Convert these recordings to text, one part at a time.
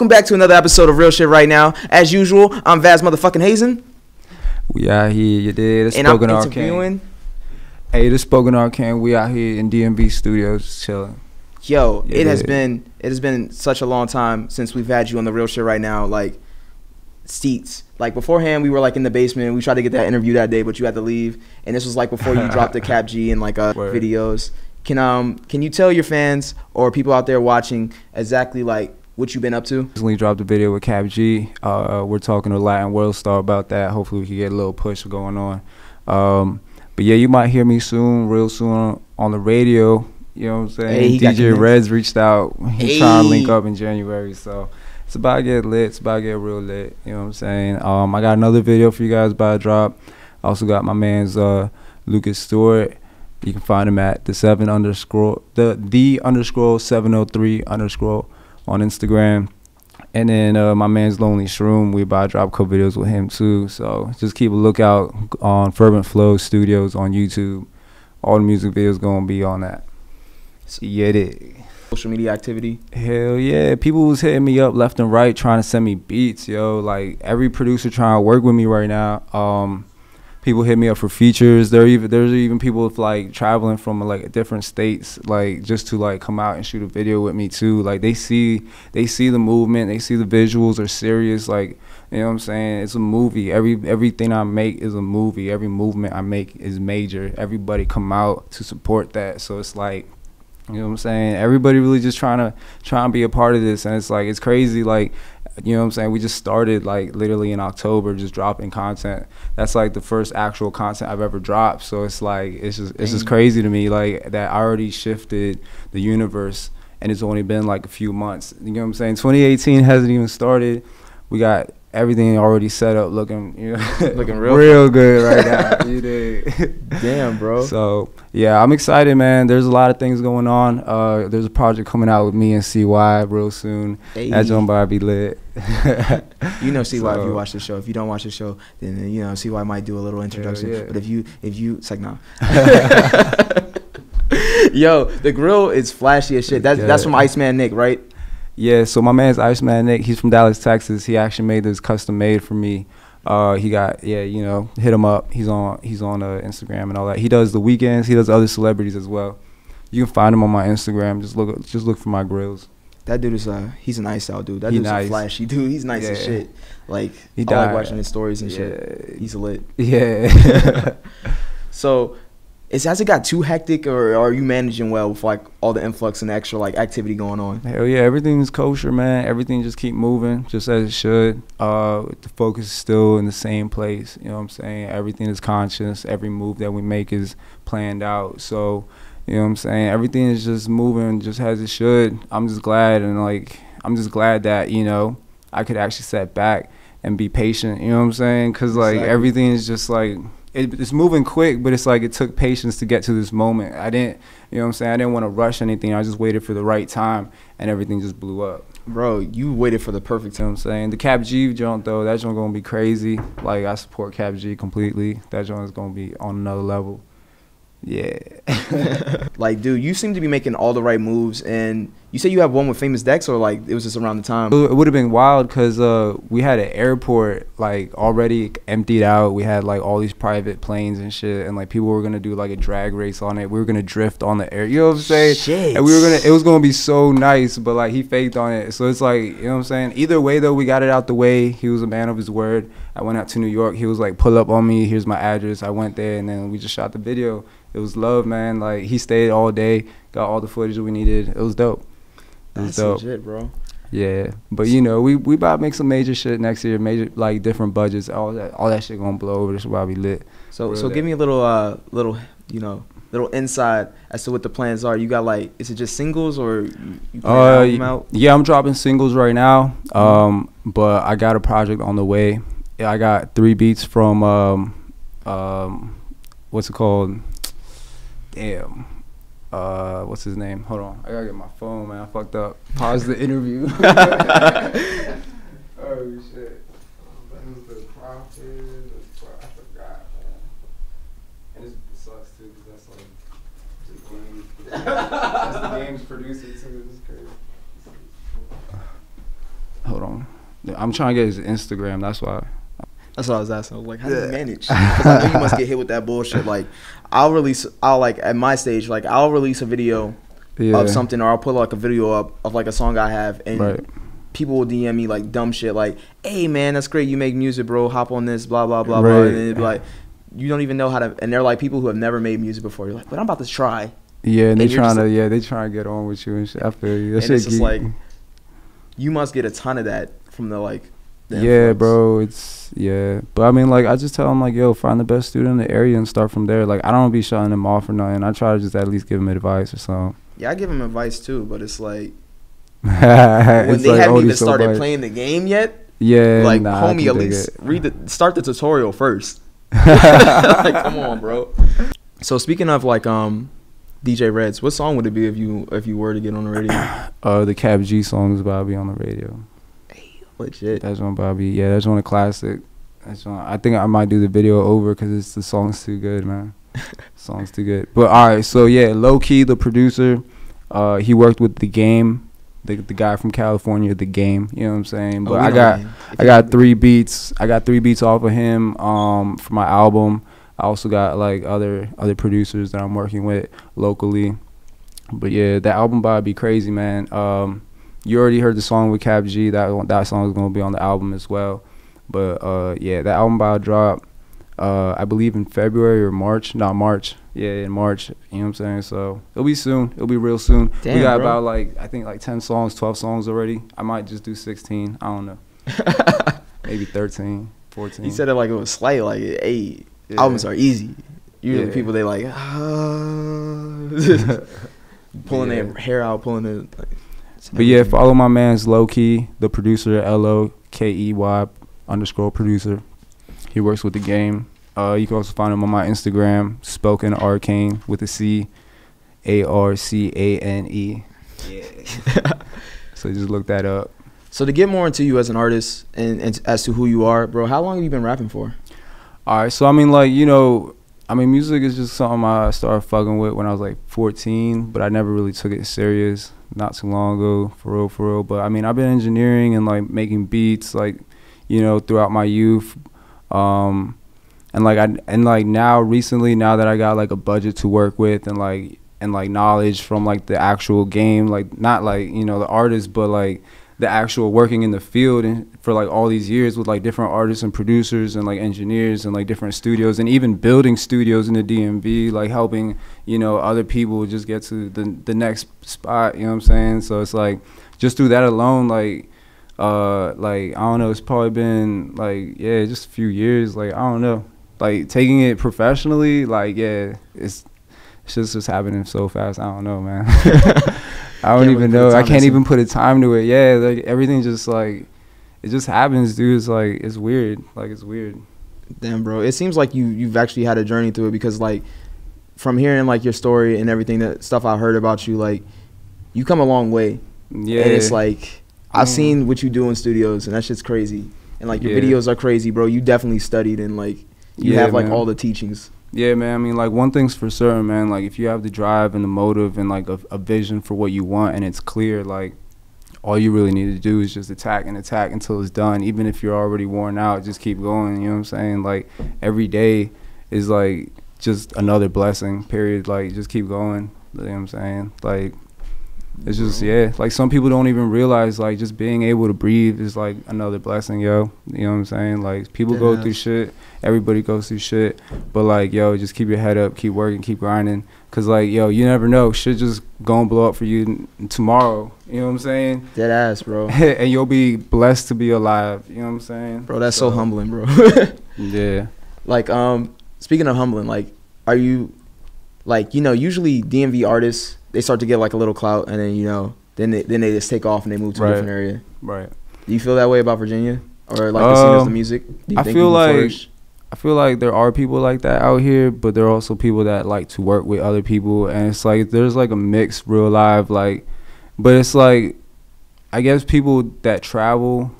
Welcome back to another episode of Real Shit Right Now. As usual, I'm Vaz motherfucking Hazen, We out here, you did. It's and I'm Spoken Arcane. interviewing. Hey, this Spoken Arcane. We out here in DMV Studios chilling. Yo, Yeah, it has yeah. been it has been such a long time since we've had you on the Real Shit Right Now. Like seats. Like beforehand, we were like in the basement. We tried to get that interview that day, but you had to leave. And this was like before you dropped the Cap G and like uh, Word. videos. Can um can you tell your fans or people out there watching exactly like what you've been up to? Recently dropped a video with Cap G. Uh, we're talking to Latin World Star about that. Hopefully, we can get a little push going on. Um, but yeah, you might hear me soon, real soon on, the radio. You know what I'm saying? Hey, DJ. Reds reached out. He's trying to link up in January, so it's about to get lit. It's about to get real lit. You know what I'm saying? Um, I got another video for you guys about to drop. I also got my man's uh, Lucas Stewart. You can find him at the seven underscore the the underscore seven oh three underscore on Instagram. And then uh, my man's Lonely Shroom, we about to drop a couple videos with him too. So just keep a lookout on Fervent Flow Studios on YouTube. All the music videos gonna be on that. So yeah, it. Social media activity. Hell yeah. People was hitting me up left and right trying to send me beats, yo. Like every producer trying to work with me right now. Um people hit me up for features. There even there's even people like traveling from like different states like just to like come out and shoot a video with me too. Like they see they see the movement, they see the visuals are serious like you know what I'm saying? It's a movie. Every everything I make is a movie. Every movement I make is major. Everybody come out to support that. So it's like you know what I'm saying? Everybody really just trying to trying to be a part of this, and it's like it's crazy. Like, you know what I'm saying? We just started like literally in October, just dropping content. That's like the first actual content I've ever dropped. So it's like it's just it's just crazy to me like that. I already shifted the universe, and it's only been like a few months. You know what I'm saying? 2018 hasn't even started. We got everything already set up, looking you know Looking real- real good right now. you dig? Damn, bro. So yeah, I'm excited, man. There's a lot of things going on. Uh, there's a project coming out with me and CY real soon. Hey. That John Barbie lit. You know CY if you watch the show. If you don't watch the show, then you know CY might do a little introduction. yeah. But if you if you it's like nah. Yo, the grill is flashy as shit. That's that's Yeah. from Iceman Nick, right? Yeah, so my man's Iceman Nick. He's from Dallas, Texas. He actually made this custom made for me. Uh, he got yeah, you know, hit him up. He's on he's on uh, Instagram and all that. He does the weekends. He does other celebrities as well. You can find him on my Instagram. Just look just look for my grills. That dude is a he's a nice out dude. That He dude's nice. a flashy dude. He's nice as shit. Like He I like died. watching his stories and shit. Yeah, He's lit. yeah. So, is has it got too hectic, or are you managing well with like all the influx and extra like activity going on? Hell yeah, everything's kosher, man. Everything just keep moving, just as it should. Uh, the focus is still in the same place. You know what I'm saying? Everything is conscious. Every move that we make is planned out. So, you know what I'm saying? Everything is just moving, just as it should. I'm just glad and like I'm just glad that you know I could actually set back and be patient. You know what I'm saying? Cause like Exactly. everything is just like. It, it's moving quick, but it's like it took patience to get to this moment. I didn't, you know what I'm saying? I didn't want to rush anything. I just waited for the right time and everything just blew up. Bro, you waited for the perfect You know time. what I'm saying? The Cap G joint though, that joint gonna be crazy. Like I support Cap G completely. That joint is gonna be on another level. Yeah. like, dude, you seem to be making all the right moves, and you say you have one with Famous Dex, or like it was just around the time. it would have been wild because uh, we had an airport like already emptied out. We had like all these private planes and shit, and like people were gonna do like a drag race on it. We were gonna drift on the air. You know what I'm saying? Shit. And we were gonna. It was gonna be so nice, but like he faked on it. So it's like you know what I'm saying. Either way though, we got it out the way. He was a man of his word. I went out to New York. He was like, pull up on me. Here's my address. I went there, and then we just shot the video. It was love, man. Like he stayed all day, got all the footage we needed. It was dope. It was That's dope. legit, bro. Yeah, but you know, we we about to make some major shit next year, major like different budgets, all that all that shit gonna blow over. This will be lit. So, Real so that. give me a little, uh, little, you know, little insight as to what the plans are. You got like, is it just singles, or you, you Uh, album out? yeah, I'm dropping singles right now. Um, but I got a project on the way. Yeah, I got three beats from um, um, what's it called? Damn. Uh, what's his name? Hold on, I gotta get my phone, man. I fucked up. Pause the interview. oh shit. That was the prophet. I forgot, man. And it sucks too, because that's like the game. That's the game's producer too. It's crazy. hold on. I'm trying to get his Instagram. That's why. That's what I was asking. I was like, how do you manage? 'Cause I know you must get hit with that bullshit. Like, I'll release, I'll like at my stage, like I'll release a video Yeah. of something, or I'll put like a video up of like a song I have, and Right. people will DM me like dumb shit, like, "Hey man, that's great. You make music, bro. Hop on this, blah blah blah blah." Right. And it'd be like, you don't even know how to, and they're like people who have never made music before. You're like, but I'm about to try. Yeah, and they and you're trying just to yeah they trying to get on with you and shit. I feel you. That and shit it's just geek. like, you must get a ton of that from the like. Yeah, bro. It's yeah, but I mean, like, I just tell them like, yo, find the best student in the area and start from there. Like, I don't be shutting them off or nothing. I try to just at least give them advice or something. Yeah, I give them advice too, but it's like when when they haven't even started playing the game yet. Yeah, like nah, homie, at least read the start the tutorial first. like, come on, bro. So speaking of like um, DJ Reds, what song would it be if you if you were to get on the radio? Uh, the Cap G songs be on the radio. Legit. That's one Bobby. Yeah, that's one a classic. That's one. I think I might do the video over because it's the song's too good, man. song's too good. But all right, so yeah, Lokey the producer. Uh, he worked with the game, the the guy from California, the game. You know what I'm saying? Oh, But we I got that name. If I got three beats. I got three beats off of him um, for my album. I also got like other other producers that I'm working with locally. But yeah, that album to be crazy, man. Um, you already heard the song with Cap G. That that song is gonna be on the album as well. But uh, yeah, that album about to drop. Uh, I believe in February or March. Not March. Yeah, in March. You know what I'm saying? So it'll be soon. It'll be real soon. Damn, we got bro. about like I think like ten songs, twelve songs already. I might just do sixteen. I don't know. Maybe 13, 14. he said it like it was slight, like hey, Yeah. albums are easy. Usually Yeah. people they like pulling Yeah. their hair out, pulling it. Like, But yeah, follow my man's Lokey, the producer L O K E Y underscore producer. He works with the game. Uh, you can also find him on my Instagram, Spoken Arcane with a C, A R C A N E. Yeah. so just look that up. So to get more into you as an artist and, and as to who you are, bro, how long have you been rapping for? All right, so I mean, like you know, I mean, music is just something I started fucking with when I was like 14, but I never really took it serious. Not too long ago, for real, for real. But I mean, I've been engineering and like making beats, like you know, throughout my youth. Um, and like I and like now recently, now that I got like a budget to work with and like and like knowledge from like the actual game, like not like you know the artist, but like the actual working in the field and for like all these years with like different artists and producers and like engineers and like different studios and even building studios in the DMV like helping you know other people just get to the the next spot you know what I'm saying? So it's like just through that alone like uh like I don't know it's probably been like yeah just a few years like I don't know. Like taking it professionally like yeah it's it's just just happening so fast I don't know man I don't even really put a know. I can't even put a time to it. Yeah, like everything just like it just happens, dude. It's like it's weird. Like it's weird. Damn, bro. It seems like you you've actually had a journey through it because like from hearing like your story and everything that stuff I heard about you, like you come a long way. Yeah. And it's like I've Mm. seen what you do in studios and that shit's crazy. And like your Yeah. videos are crazy, bro. You definitely studied and like you Yeah, have like man. all the teachings. Yeah, man. I mean, like one thing's for certain, man. Like if you have the drive and the motive and like a, a vision for what you want and it's clear, like all you really need to do is just attack and attack until it's done. Even if you're already worn out, just keep going. You know what I'm saying? Like every day is like just another blessing. Period. Like just keep going. You know what I'm saying? Like it's just yeah. Like some people don't even realize like just being able to breathe is like another blessing, yo. You know what I'm saying? Like people go through shit. Everybody goes through shit. But like, yo, just keep your head up, keep working, keep grinding. Cause like, yo, you never know. Shit just gonna blow up for you tomorrow. You know what I'm saying? Dead ass, bro. and you'll be blessed to be alive. You know what I'm saying? Bro, that's so So- humbling, bro. Yeah. like um speaking of humbling, like are you like you know, usually DMV artists they start to get like a little clout and then you know, then they then they just take off and they move to Right. a different area. Right. Do you feel that way about Virginia? Or like the scene of the Um, music? Do you I think feel like- flourish? I feel like there are people like that out here, but there are also people that like to work with other people, and it's like there's like a mix, real life, like, but it's like, I guess people that travel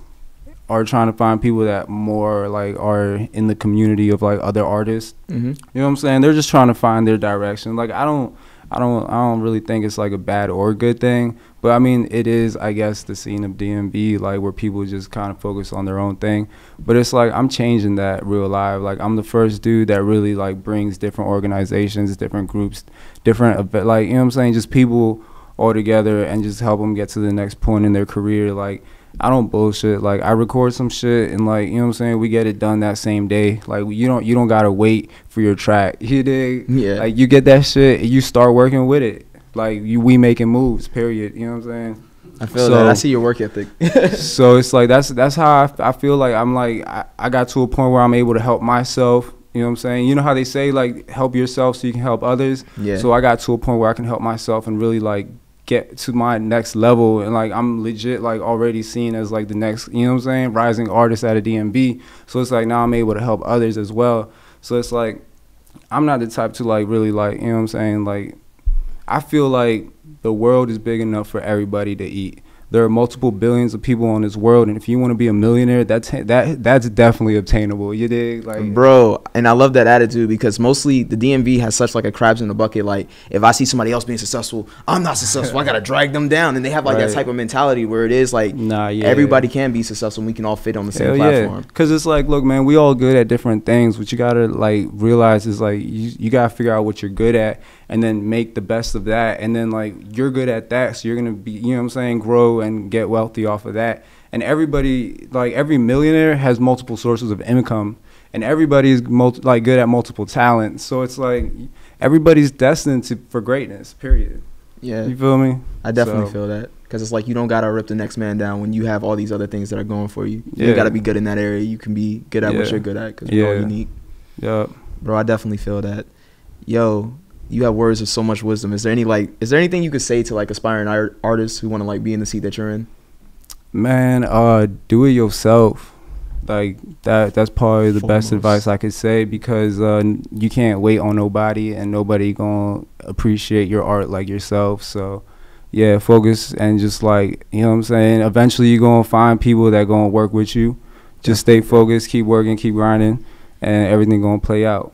are trying to find people that more like are in the community of like other artists. Mm-hmm. You know what I'm saying? They're just trying to find their direction. Like I don't, I don't I don't really think it's like a bad or good thing. But I mean, it is I guess the scene of DMV like where people just kind of focus on their own thing. But it's like I'm changing that real live. Like I'm the first dude that really like brings different organizations, different groups, different like you know what I'm saying, just people all together and just help them get to the next point in their career. Like I don't bullshit. Like I record some shit and like you know what I'm saying. We get it done that same day. Like you don't you don't gotta wait for your track. You dig? Yeah. Like you get that shit and you start working with it. Like you we making moves. Period. You know what I'm saying? I feel So- that. I see your work ethic. so it's like that's that's how I, I feel like I'm like I, I got to a point where I'm able to help myself. You know what I'm saying? You know how they say like help yourself so you can help others. yeah. So I got to a point where I can help myself and really like get to my next level and like I'm legit like already seen as like the next, you know what I'm saying, rising artist at a DMV. So it's like now I'm able to help others as well. So it's like I'm not the type to like really like, you know what I'm saying, like I feel like the world is big enough for everybody to eat. There are multiple billions of people on this world, and if you want to be a millionaire, that's that that's definitely obtainable. You dig? Like, Bro, and I love that attitude because mostly the DMV has such like a crabs in the bucket. Like if I see somebody else being successful, I'm not successful. I gotta drag them down, and they have like that type of mentality where it is like nah, yeah. everybody can be successful. and We can all fit on the same Hell platform. yeah. Cause it's like, look, man, we all good at different things. What you gotta like realize is like you you gotta figure out what you're good at, and then make the best of that. And then like you're good at that, so you're gonna be, you know what I'm saying, grow and get wealthy off of that. And everybody, like every millionaire, has multiple sources of income, and everybody's multi- like good at multiple talents. So it's like everybody's destined to for greatness. Period. Yeah, You feel me? I definitely So- feel that because it's like you don't gotta rip the next man down when you have all these other things that are going for you. You gotta be good in that area. You can be good at what you're good at because we're all unique. Yeah. Bro, I definitely feel that. Yo, you have words of so much wisdom. Is there any like, is there anything you could say to like aspiring art- artists who want to like be in the seat that you're in? Man, uh, do it yourself. Like that. That's probably the best advice I could say because uh, you can't wait on nobody, and nobody gonna appreciate your art like yourself. So, yeah, focus and just like you know what I'm saying. Eventually, you're gonna find people that gonna work with you. Just stay focused, keep working, keep grinding, and everything gonna play out.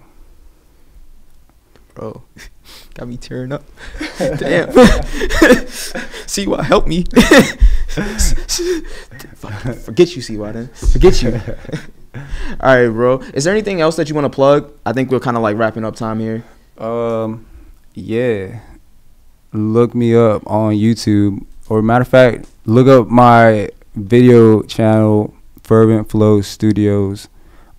Bro, got me tearing up. Damn. See why? Help me. Forget you, see CY then. Forget you. All right, bro. Is there anything else that you want to plug? I think we're kind of like wrapping up time here. Um, yeah. Look me up on YouTube, or matter of fact, look up my video channel, Fervent Flow Studios,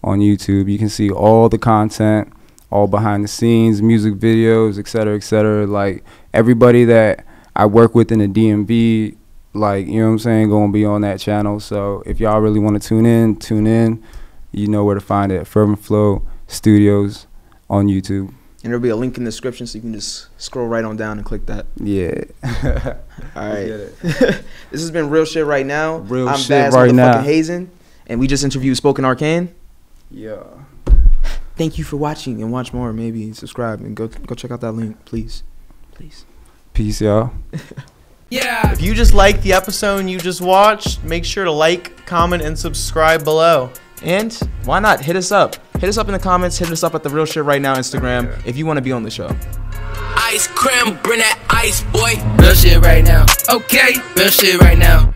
on YouTube. You can see all the content, all behind the scenes, music videos, et cetera, et cetera. Like everybody that I work with in the DMV, like you know what I'm saying, gonna be on that channel. So if y'all really want to tune in, tune in. You know where to find it. Fervent Flow Studios on YouTube. And there'll be a link in the description so you can just scroll right on down and click that. Yeah. All right. Get it. this has been real shit right now. Real I'm shit Baz right motherfucking now. Hazen, and we just interviewed Spoken Arcane. Yeah. Thank you for watching and watch more. Maybe subscribe and go go check out that link, please, please. Peace, y'all. Yeah. If you just liked the episode you just watched, make sure to like, comment, and subscribe below. And why not hit us up? Hit us up in the comments. Hit us up at the real shit right now Instagram if you want to be on the show. Ice cream, bring that ice, boy. Real shit right now. Okay, real shit right now.